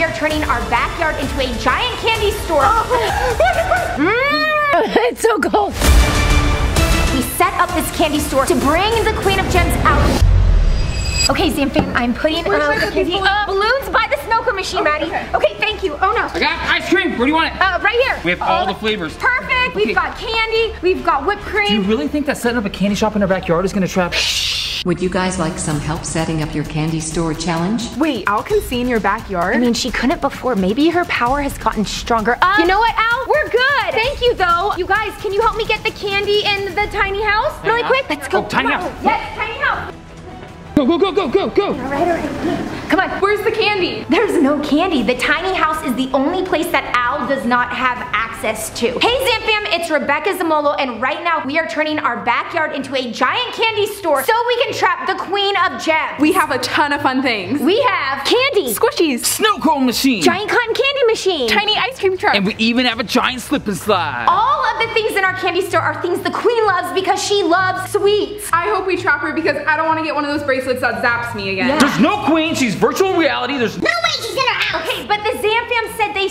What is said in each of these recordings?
we are turning our backyard into a giant candy store. it's so cold. We set up this candy store to bring the Queen of Gems out. Okay, Zamfam, I'm putting Where's uh, the candy uh, balloons by the snow cone machine, Maddie. okay. Okay, thank you. Oh no. I got ice cream. Where do you want it? Uh, right here. We have all the flavors. Perfect. Okay. We've got candy. We've got whipped cream. Do you really think that setting up a candy shop in our backyard is gonna trap? Would you guys like some help setting up your candy store challenge? Wait, Al can see in your backyard? I mean, she couldn't before. Maybe her power has gotten stronger. Uh, you know what, Al? We're good. Thank you, though. You guys, can you help me get the candy in the tiny house really house? quick? Let's go. Oh, tiny house. Yes, tiny house. Go, go, go, go, go, go. All right, all right. Come on. Where's the candy? There's no candy. The tiny house is the only place that Al does not have access to. Hey Zamfam, it's Rebecca Zamolo, and right now we are turning our backyard into a giant candy store so we can trap the Queen of Gems. We have a ton of fun things. we have candy, Squishies, Snow cone machine. giant cotton candy machine. tiny ice cream truck. And we even have a giant slip and slide. All of the things in our candy store are things the Queen loves because she loves sweets. I hope we trap her because I don't want to get one of those bracelets that zaps me again. Yeah. There's no queen. She's virtual reality. There's No way, she's in her house. Okay, but the Zamfam said they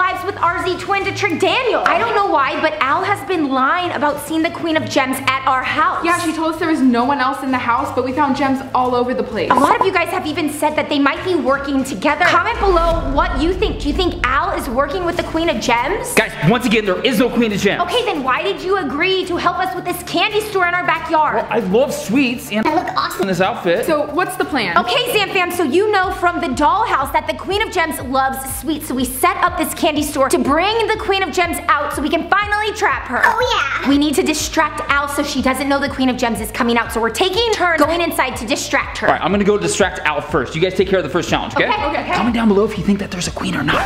lives with RZ Twin to trick Daniel. I don't know why, but Al has been lying about seeing the Queen of Gems at our house. Yeah, she told us there was no one else in the house, but we found gems all over the place. A lot of you guys have even said that they might be working together. Comment below what you think. Do you think Al is working with the Queen of Gems? guys. Once again, there is no queen of gems. Okay, then why did you agree to help us with this candy store in our backyard? I love sweets and I look awesome. in this outfit. So what's the plan? Okay, Zamfam, so you know from the dollhouse that the Queen of Gems loves sweets, so we set up this candy store to bring the Queen of Gems out so we can finally trap her. Oh yeah. We need to distract Al so she doesn't know the Queen of Gems is coming out, so we're taking turns going inside to distract her. All right, I'm gonna go distract Al first. You guys take care of the first challenge, okay? Okay, okay, okay. Comment down below if you think that there's a queen or not.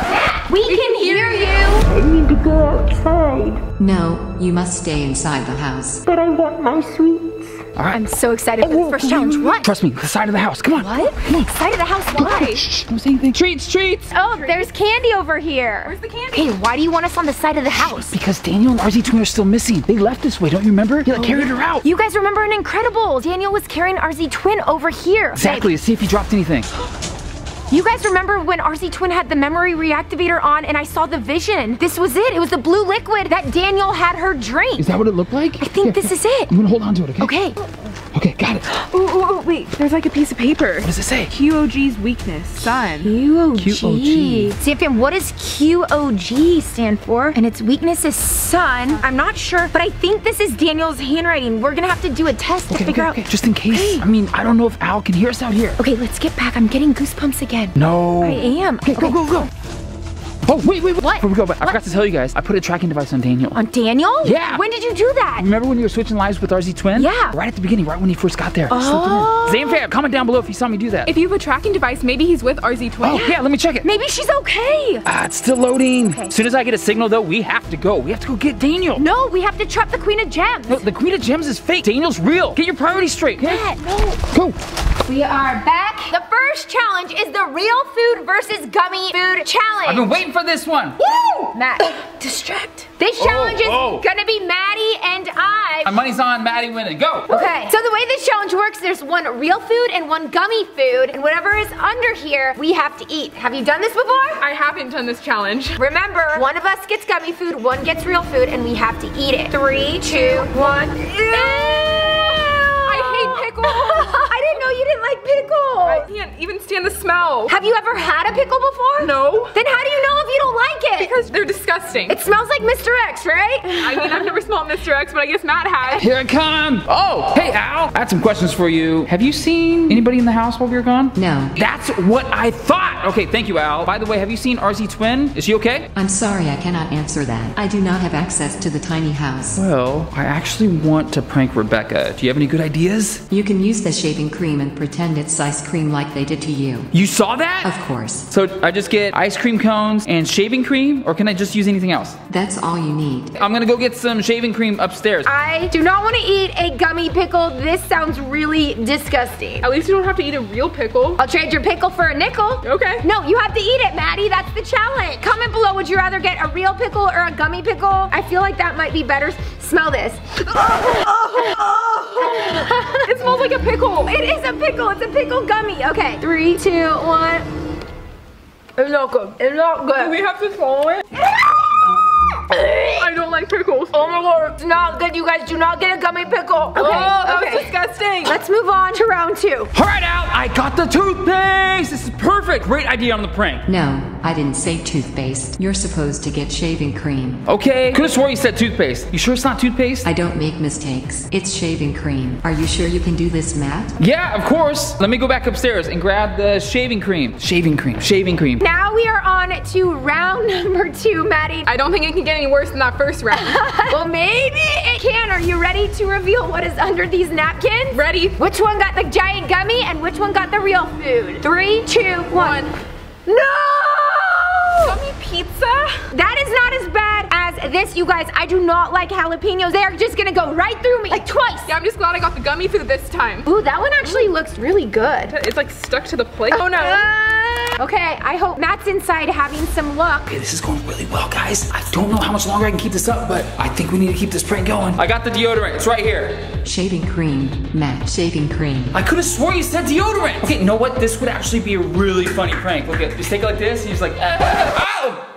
We, can, hear you. No, you must stay inside the house. I'm so excited oh, for this first challenge. What? Trust me, the side of the house. Come on. What? Excited of the house? Why? Shh, don't say anything. Treats, treats. Oh, there's candy over here. Where's the candy? Okay, why do you want us on the side of the house? Because Daniel and RZ Twin are still missing. They left this way, don't you remember? He like oh, carried her out. You guys remember an incredible. Daniel was carrying RZ Twin over here. Exactly, to see if he dropped anything. You guys remember when RZ Twin had the memory reactivator on and I saw the vision? This was it. It was the blue liquid that Daniel had her drink. Is that what it looked like? I think this is it. I'm gonna hold on to it, okay? Okay. Okay, got it. Ooh, ooh, ooh, wait, there's like a piece of paper. What does it say? QOG's weakness, sun. QOG. QOG. Zamfam, what does QOG stand for? And its weakness is sun. I'm not sure, but I think this is Daniel's handwriting. We're gonna have to do a test to figure okay, okay, out. just in case. I mean, I don't know if Al can hear us out here. Okay, let's get back. I'm getting goosebumps again. No. I am. Okay, go, go, go. Oh, wait, wait, wait. What? Before we go, but I What? forgot to tell you guys, I put a tracking device on Daniel. On Daniel? Yeah. When did you do that? Remember when you were switching lives with RZ Twin? Yeah. Right at the beginning, right when he first got there. Oh. Zamfam, comment down below if you saw me do that. If you have a tracking device, maybe he's with RZ Twin. oh, yeah, let me check it. Maybe she's okay. Ah, it's still loading. Okay. As soon as I get a signal, though, we have to go. We have to go get Daniel. No, we have to trap the Queen of Gems. No, the Queen of Gems is fake. Daniel's real. Get your priorities straight, okay? No. Go. We are back. The first challenge is the real food versus gummy food challenge. I've been waiting for this one. Woo! Matt, distract. This oh, challenge is oh. gonna be Maddie and I. My money's on Maddie winning. Go. Okay, so the way this challenge works, there's one real food and one gummy food, and whatever is under here, we have to eat. Have you done this before? I haven't done this challenge. Remember, one of us gets gummy food, one gets real food, and we have to eat it. Three, two, one. I hate pickles. I didn't know you didn't like pickles. I can't even stand the smell. Have you ever had a pickle before? No. Then how do you know if you don't like it? Because they're disgusting. it smells like Mr. X, right? I mean, I've never smelled Mr. X, but I guess Matt has. Here I come. Oh, hey, Al. I had some questions for you. Have you seen anybody in the house while we were gone? No. That's what I thought. Okay, thank you, Al. By the way, have you seen RZ Twin? Is she okay? I'm sorry I cannot answer that. I do not have access to the tiny house. Well, I actually want to prank Rebecca. Do you have any good ideas? You can use the shaving cream and pretend it's ice cream like they did to you. You saw that? Of course. So I just get ice cream cones and shaving cream, or can I just use anything else? That's all you need. I'm gonna go get some shaving cream upstairs. I do not want to eat a gummy pickle. This sounds really disgusting. At least you don't have to eat a real pickle. I'll trade your pickle for a nickel. Okay. No, you have to eat it, Maddie. That's the challenge. Comment below, would you rather get a real pickle or a gummy pickle? I feel like that might be better. Smell this. It smells like a pickle. It is a pickle. It's a pickle gummy. Okay, three, two, one. It's not good. It's not good. We have to swallow it. I don't like pickles. Oh my lord, it's not good. You guys do not get a gummy pickle. Okay, oh, that okay. was disgusting. Let's move on to round two. All right, out. I got the toothpaste. This is perfect. Great idea on the prank. No, I didn't say toothpaste. You're supposed to get shaving cream. Okay. Could have swore you said toothpaste. You sure it's not toothpaste? I don't make mistakes. It's shaving cream. Are you sure you can do this, Matt? yeah, of course. Let me go back upstairs and grab the shaving cream. Shaving cream. Shaving cream. Now we are on to round number two, Maddie. I don't think it can get any worse than that first round. well, maybe it can. Are you ready to reveal what is under these napkins? Ready? Which one got the giant gummy and which one got the real food? Three, two, one. No! Gummy pizza? That is not as bad as this, you guys. I do not like jalapenos. They are just gonna go right through me, like twice. Yeah, I'm just glad I got the gummy food this time. Ooh, that one actually looks really good. It's like stuck to the plate. Oh no. Uh, okay, I hope Matt's inside having some luck. Okay, this is going really well, guys. I don't know how much longer I can keep this up, but I think we need to keep this prank going. I got the deodorant. It's right here. Shaving cream. Matt, shaving cream. I could have swore you said deodorant. Okay, you know what? This would actually be a really funny prank. Look at, just take it like this, and you're like, ah, ow.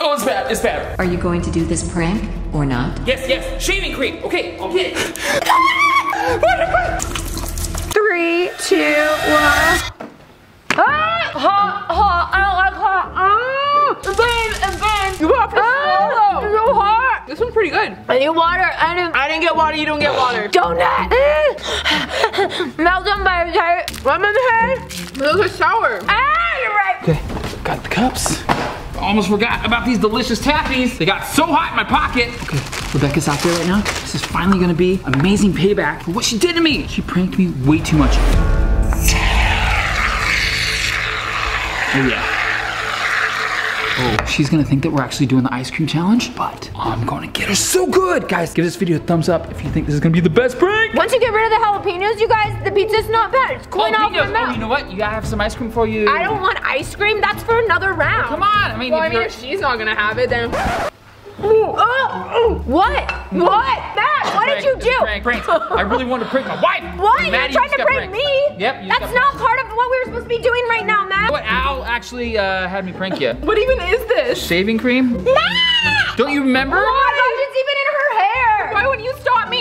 oh, it's bad. It's bad. Are you going to do this prank or not? Yes, yes. Shaving cream. Okay, I'll get it. Three, two, one. Ah, hot, hot. I don't like hot. Ah, it burns, it burns. You have to Ah, it's so hot. This one's pretty good. I need water. I need I didn't get water, you don't get water. donut. Melt on my head. Lemon head. Those are sour. Ah, you're right. Okay, got the cups. Almost forgot about these delicious tappies. They got so hot in my pocket. Okay, Rebecca's out there right now. This is finally gonna be amazing payback for what she did to me. She pranked me way too much. Oh yeah. Oh, she's gonna think that we're actually doing the ice cream challenge, but I'm gonna get her so good. Guys, give this video a thumbs up if you think this is gonna be the best prank. Once you get rid of the jalapenos, you guys, the pizza's not bad. It's cooling oh, off my Jalapenos. mouth. oh, you know what? You gotta have some ice cream for you. I don't want ice cream. That's for another round. Come on. I mean, Well, I mean, if she's not gonna have it, then. Oh, what? What? Matt, what did you do? Prank, prank. I really wanted to prank my wife. What? Maddie, You're trying to prank pranked. me? Yep. That's not pranked. part of what we were supposed to be doing right now, Matt. what? Al actually uh, had me prank you. What even is this? Shaving cream? Matt! Don't you remember? Oh my gosh, it's even in her hair. Why wouldn't you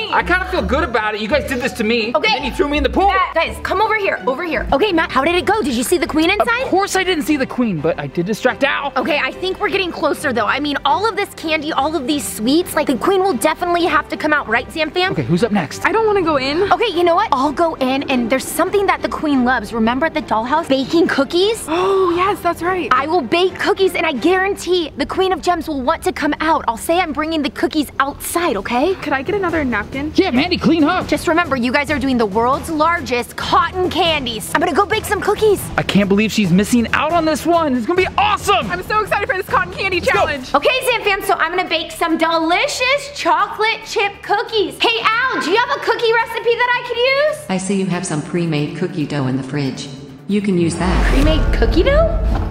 stop? I kind of feel good about it. You guys did this to me. Okay. And then you threw me in the pool. Matt, guys, come over here, over here. Okay, Matt, how did it go? Did you see the queen inside? Of course I didn't see the queen, but I did distract Al. Okay, I think we're getting closer though. I mean, all of this candy, all of these sweets, like the queen will definitely have to come out, right, Zamfam? Okay, who's up next? I don't want to go in. Okay, you know what? I'll go in and there's something that the queen loves. Remember at the dollhouse? Baking cookies? Oh, yes, that's right. I will bake cookies and I guarantee the queen of gems will want to come out. I'll say I'm bringing the cookies outside, okay? Could I get another napkin? Yeah, Mandy, clean up. Just remember, you guys are doing the world's largest cotton candies. I'm gonna go bake some cookies. I can't believe she's missing out on this one. It's gonna be awesome. I'm so excited for this cotton candy challenge. Okay, Zamfam, so I'm gonna bake some delicious chocolate chip cookies. Hey, Al, do you have a cookie recipe that I could use? I see you have some pre-made cookie dough in the fridge. You can use that. Pre-made cookie dough?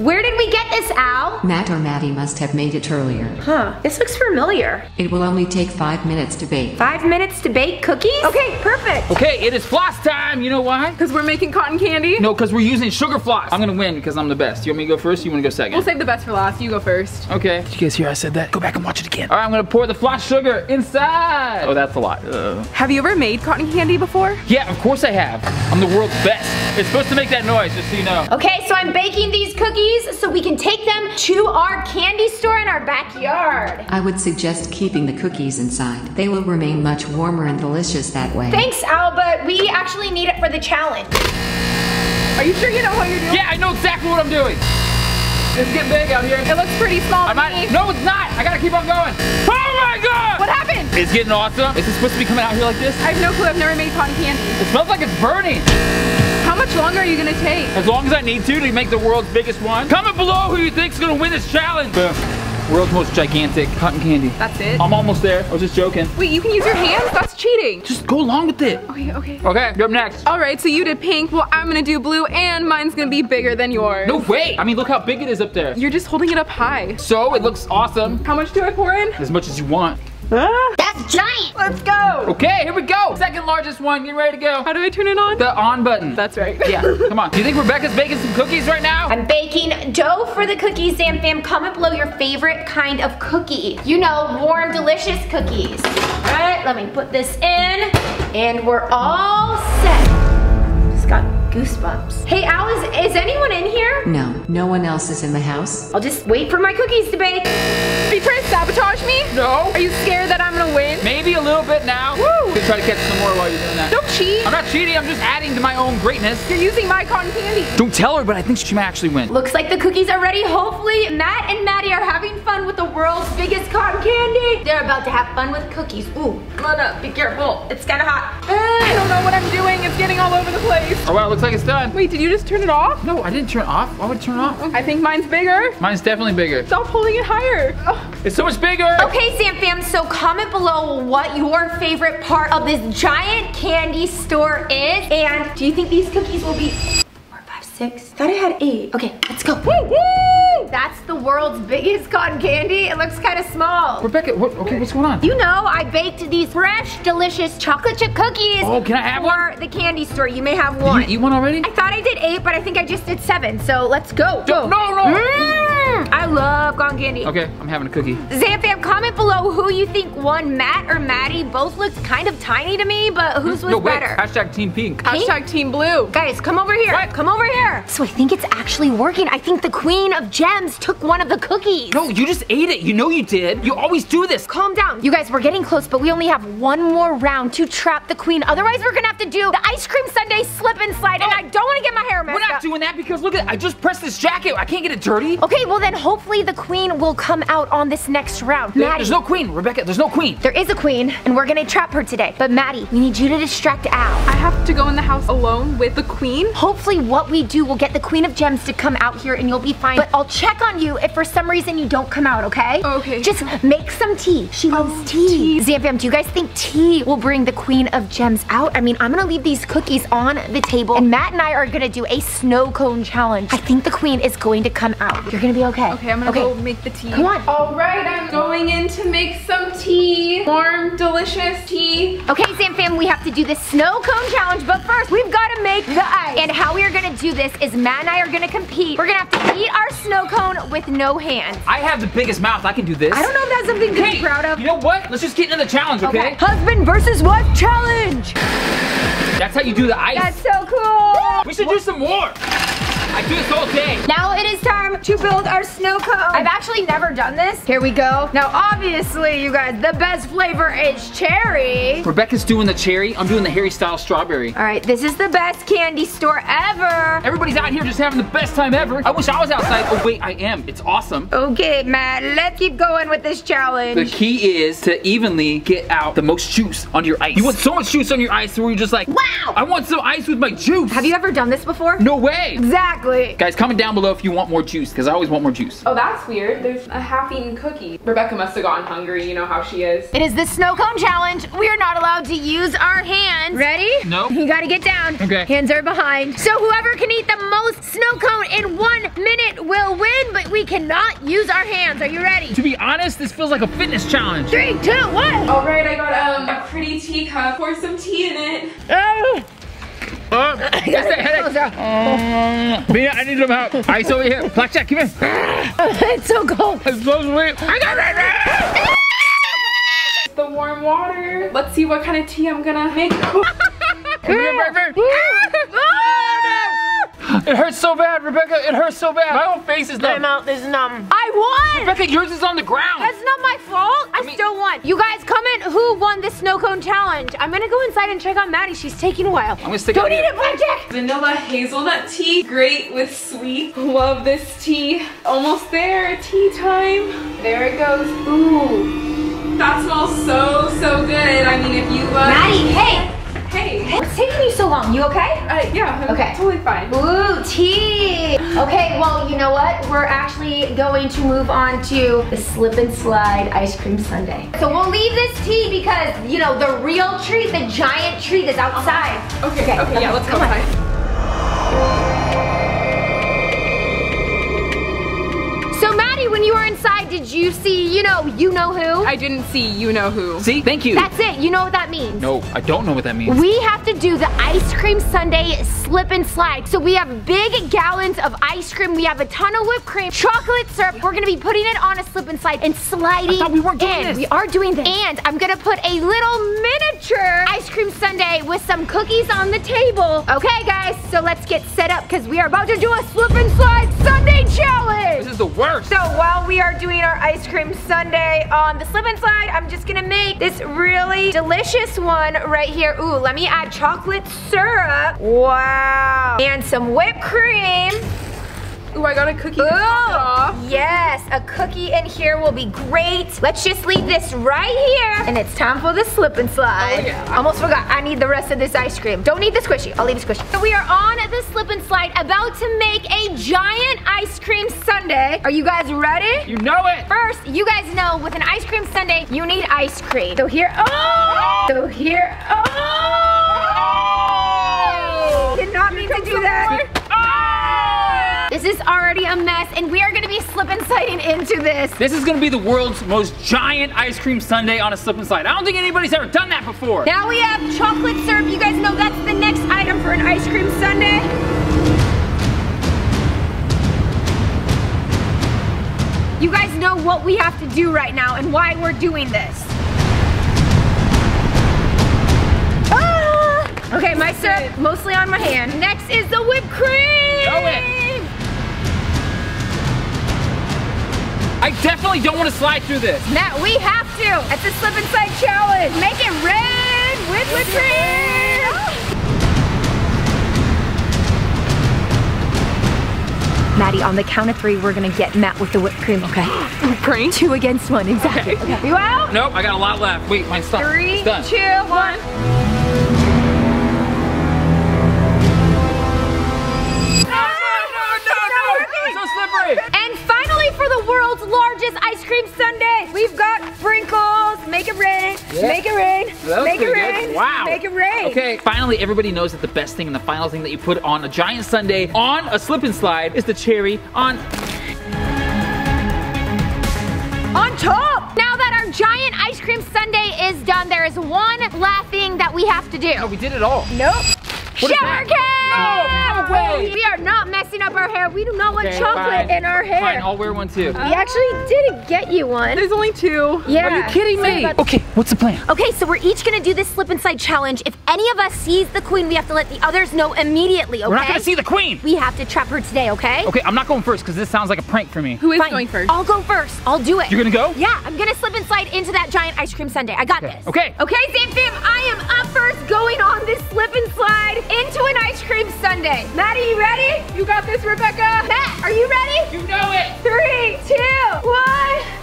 Where did we get this, Al? Matt or Maddie must have made it earlier. Huh, this looks familiar. It will only take five minutes to bake. Five minutes to bake cookies? Okay, perfect. Okay, it is floss time. You know why? Because we're making cotton candy. No, because we're using sugar floss. I'm gonna win because I'm the best. You want me to go first? You want to go second? We'll save the best for last. You go first. Okay. Did you guys hear I said that? Go back and watch it again. All right, I'm gonna pour the floss sugar inside. Oh, that's a lot. Ugh. Have you ever made cotton candy before? Yeah, of course I have. I'm the world's best. It's supposed to make that noise, just so you know. Okay, so I'm baking these cookies so we can take them to our candy store in our backyard. I would suggest keeping the cookies inside. They will remain much warmer and delicious that way. Thanks, Al, but we actually need it for the challenge. Are you sure you know what you're doing? Yeah, I know exactly what I'm doing. It's getting big out here. It looks pretty small I to might. me. No, it's not. I gotta keep on going. Oh my god! What happened? It's getting awesome. Is it supposed to be coming out here like this? I have no clue. I've never made cotton candy. It smells like it's burning. How much longer are you gonna take? As long as I need to to make the world's biggest one. Comment below who you think's gonna win this challenge. Boom. World's most gigantic cotton candy. That's it. I'm almost there. I was just joking. Wait, you can use your hands? That's cheating. Just go along with it. Okay, okay. Okay, you're up next. All right, so you did pink. Well, I'm gonna do blue, and mine's gonna be bigger than yours. No way. I mean, look how big it is up there. You're just holding it up high. So it looks awesome. How much do I pour in? As much as you want. Ah. That's giant. Let's go. Okay, here we go. Second largest one. Get ready to go. How do I turn it on? The on button. That's right. Yeah, come on. Do you think Rebecca's baking some cookies right now? I'm baking dough for the cookies, Zam Fam. Comment below your favorite kind of cookie. You know, warm, delicious cookies. All right, let me put this in, and we're all set. Just got goosebumps. Hey, Al, is, is anyone in here? No, no one else is in the house. I'll just wait for my cookies to bake. Are you trying to sabotage me? No. Are you scared that I'm gonna win? Maybe a little bit now. Woo. Could try to catch some more while you're doing that. Don't cheat. I'm not cheating. I'm just adding to my own greatness. You're using my cotton candy. Don't tell her, but I think she might actually win. Looks like the cookies are ready. Hopefully, Matt and Maddie are having fun with the world's biggest cotton candy. They're about to have fun with cookies. Ooh, Luna, be careful. It's kind of hot. I don't know what I'm doing. It's getting all over the place. Oh wow, looks like it's done. Wait, did you just turn it off? No, I didn't turn it off. Why would I turn it off? I think mine's bigger. Mine's definitely bigger. Stop holding it higher. Ugh. It's so much bigger. Okay, Zamfam, so comment below what your favorite part of this giant candy store is. And do you think these cookies will be four, five, six? Thought I had eight. Okay, let's go. That's the world's biggest cotton candy. It looks kind of small. Rebecca, what, okay, what's going on? You know, I baked these fresh, delicious chocolate chip cookies Oh, can I have for the candy store. You may have Did one. you eat one already? I thought I did eight, but I think I just did seven. So let's go. No, no, no. Mm, I love cotton candy. Okay, I'm having a cookie. Zamfam, comment below who you think won, Matt or Maddie. Both looked kind of tiny to me, but whose was no, wait. better? Hashtag Team Pink. Hashtag Team Blue. Guys, come over here. What? Come over here. So I think it's actually working. I think the Queen of Gems took one of the cookies. No, you just ate it. You know you did. You always do this. Calm down. You guys, we're getting close, but we only have one more round to trap the queen. Otherwise, we're gonna have to do the ice cream sundae slip and slide, and Oh. I don't wanna get my hair messed up. We're not up. doing that because look at I just pressed this jacket. I can't get it dirty. Okay, well then hopefully the queen will come out on this next round. There- Maddie, There's no queen, Rebecca. There's no queen. there is a queen, and we're gonna trap her today. But Maddie, we need you to distract Al. I have to go in the house alone with the queen. Hopefully what we do will get the Queen of Gems to come out here and you'll be fine. But I'll check on you if for some reason you don't come out, okay? Okay. Just make some tea. She oh, loves tea. Zamfam, do you guys think tea will bring the Queen of Gems out? I mean, I'm gonna leave these cookies on the table and Matt and I are gonna do a snow cone challenge. I think the Queen is going to come out. You're gonna be okay. Okay, I'm gonna go make the tea. Come on. All right, I'm going in to make some tea. Warm, delicious tea. Okay, Zamfam, we have to do the snow cone challenge, but first we've got to make the ice. And how we are gonna do this is Matt and I are gonna compete. We're gonna have to eat our snow cone with no hands. I have the biggest mouth. I can do this. I don't know if that's something to Hey, be proud of. You know what? Let's just get into the challenge, okay? Husband versus wife challenge. That's how you do the ice. That's so cool. we should do some more. I do this all day. Now it is time to build our snow cone. I've actually never done this. Here we go. Now, obviously, you guys, the best flavor is cherry. Rebecca's doing the cherry. I'm doing the Harry Styles strawberry. All right, this is the best candy store ever. Everybody's out here just having the best time ever. I wish I was outside. Oh wait, I am. It's awesome. Okay, Matt, let's keep going with this challenge. The key is to evenly get out the most juice on your ice. You want so much juice on your ice where you're just like, Wow. I want some ice with my juice. Have you ever done this before? No way. Exactly. Guys, comment down below if you want more juice, because I always want more juice. Oh, that's weird. There's a half-eaten cookie. Rebecca must have gotten hungry. You know how she is. It is the snow cone challenge. We are not allowed to use our hands. Ready? Nope. You gotta get down. Okay. Hands are behind. So whoever can eat the most snow cone in one minute will win, but we cannot use our hands. Are you ready? To be honest, this feels like a fitness challenge. Three, two, one. All right, I got um, a pretty teacup. Pour some tea in it. Oh. Uh, that's the headache. Uh, Mia, I need some help. Ice over here. Blackjack, come here. it's so cold. I'm so sweet. I got it. The warm water. Let's see what kind of tea I'm gonna make. It hurts so bad, Rebecca. It hurts so bad. My whole face is numb. My numb. mouth is numb. I won. Rebecca, yours is on the ground. That's not my fault. I, mean- still won. You guys comment who won the snow cone challenge. I'm gonna go inside and check on Maddie. She's taking a while. I'm gonna stick Don't it eat in. it, Blackjack. Vanilla hazelnut tea, great with sweet. Love this tea. Almost there, tea time. There it goes. Ooh, that smells so, so good. I mean, if you love, Maddie, hey. Hey, What's taking you so long? You okay? uh, yeah, I'm Okay. totally fine. Ooh, tea. Okay, well, you know what? We're actually going to move on to the slip and slide ice cream sundae. So we'll leave this tea because, you know, the real treat, the giant treat is outside. Okay, okay, yeah, let's go come on. Did you see you know, you know who? I didn't see you know who. See? Thank you. That's it. You know what that means. no, I don't know what that means. We have to do the ice cream sundae slip and slide. So we have big gallons of ice cream. We have a ton of whipped cream, chocolate syrup. We're gonna be putting it on a slip and slide and sliding I thought we weren't doing in. this. We are doing this. And I'm gonna put a little miniature ice cream sundae with some cookies on the table. Okay, guys, so let's get set up because we are about to do a slip and slide sundae challenge. This is the worst. So while we are doing our ice cream sundae on the slip and slide, I'm just gonna make this really delicious one right here. Ooh, let me add chocolate syrup. Wow. And some whipped cream. Ooh, I got a cookie to top it off. Ooh, yes, a cookie in here will be great. Let's just leave this right here. And it's time for the slip and slide. Oh, yeah. Almost forgot, I need the rest of this ice cream. Don't need the squishy, I'll leave the squishy. So we are on the slip and slide, about to make a giant ice cream sundae. Are you guys ready? You know it. First, you guys know with an ice cream sundae, you need ice cream. So here, oh! So here, oh! Is already a mess, and we are gonna be slip and sliding into this. This is gonna be the world's most giant ice cream sundae on a slip and slide. I don't think anybody's ever done that before. Now we have chocolate syrup. You guys know that's the next item for an ice cream sundae. You guys know what we have to do right now and why we're doing this. Ah! Okay, my syrup mostly on my hand. Next is the whipped cream. Know it. I definitely don't want to slide through this. Matt, we have to. It's a slip and slide challenge. Make it red with whipped cream. Maddie, on the count of three, we're gonna get Matt with the whipped cream, okay? Prank? Two against one, exactly. Okay. You out? Nope, I got a lot left. Wait, mine's done. Three, It's done. two, one. Largest ice cream sundae, we've got sprinkles. Make it rain. Yeah. Make it rain. Make it pretty good. rain. Wow. Make it rain. Okay, finally everybody knows that the best thing and the final thing that you put on a giant sundae on a slip and slide is the cherry on On top. Now that our giant ice cream sundae is done, there is one last thing that we have to do. Oh, we did it all. Nope. What is Shower cap! No, no way. We are not messing up our hair. We do not want Okay, chocolate fine. in our hair. Fine, I'll wear one too. we actually didn't get you one. There's only two. Yeah. Are you kidding me? Okay, what's the plan? Okay, so we're each gonna do this slip and slide challenge. If any of us sees the queen, we have to let the others know immediately, okay? We're not gonna see the queen. We have to trap her today, okay? Okay, I'm not going first because this sounds like a prank for me. Who is Fine. going first? I'll go first. I'll do it. You're gonna go? Yeah, I'm gonna slip and slide into that giant ice cream sundae. I got Okay, this. okay. Okay, Zam Fam, I am up first going on this slip and slide into an ice cream sundae. Maddie, you ready? You got this, Rebecca. Matt, are you ready? You know it. Three, two, one.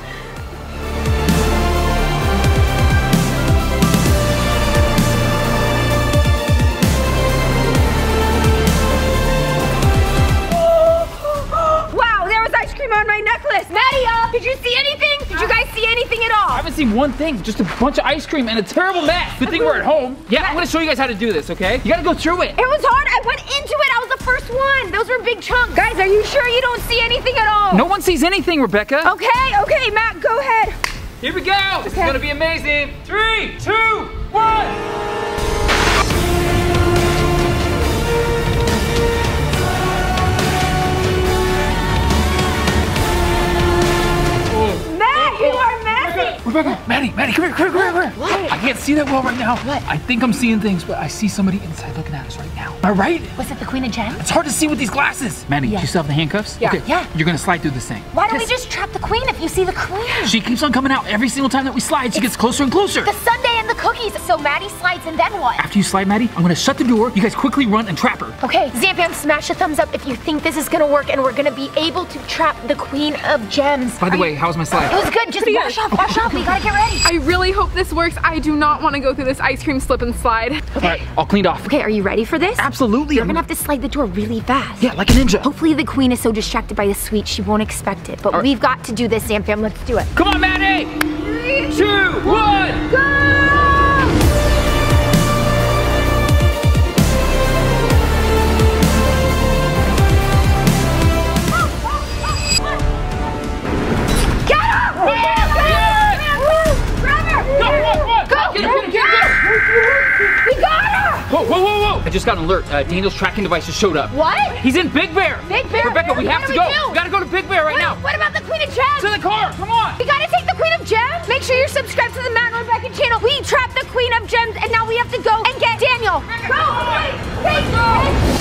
Wow, there was ice cream on my necklace. Maddie, uh, did you see anything? Did you guys see anything at all? I haven't seen one thing, just a bunch of ice cream and a terrible mess. Good thing we're at home. Yeah, I'm gonna show you guys how to do this, okay? You gotta go through it. It was hard. I went into it. I was the first one. Those were big chunks. Guys, are you sure you don't see anything at all? No one sees anything, Rebecca. Okay, okay, Matt, go ahead. Here we go. This is gonna be amazing. Three, two, one. Rebecca, Maddie, Maddie, come here, come here, come here, come here. I can't see that well right now. What? I think I'm seeing things, but I see somebody inside looking at us right now. Am I right? Was it the Queen of Gems? It's hard to see with these glasses. Maddie, Yeah. do you still have the handcuffs? Yeah. Okay. Yeah. You're gonna slide through this thing. Why don't we just trap the Queen if you see the Queen? She keeps on coming out every single time that we slide. She gets closer and closer. The Sunday cookies. So Maddie slides and then what? After you slide, Maddie, I'm gonna shut the door. You guys quickly run and trap her. Okay, Zamfam, smash a thumbs up if you think this is gonna work and we're gonna be able to trap the Queen of Gems. By the Are way, you- was my slide? It was good. Just Pretty wash good. up, wash up. We gotta get ready. I really hope this works. I do not want to go through this ice cream slip and slide. All right, all cleaned off. Okay, are you ready for this? Absolutely. You're I'm gonna have to slide the door really fast. Yeah, like a ninja. Hopefully the queen is so distracted by the sweet she won't expect it. But right. we've got to do this, Zamfam. Let's do it. Come on, Maddie. Three, two, one. Go! Got an alert. Uh, Daniel's tracking device just showed up. What? He's in Big Bear. Big Bear? Rebecca, we have do to we go. do? We gotta go to Big Bear right What- now. What about the Queen of Gems? To the car. Come on. We gotta take the Queen of Gems. Make sure you're subscribed to the Matt and Rebecca channel. We trapped the Queen of Gems, and now we have to go and get Daniel. Go! Take, take,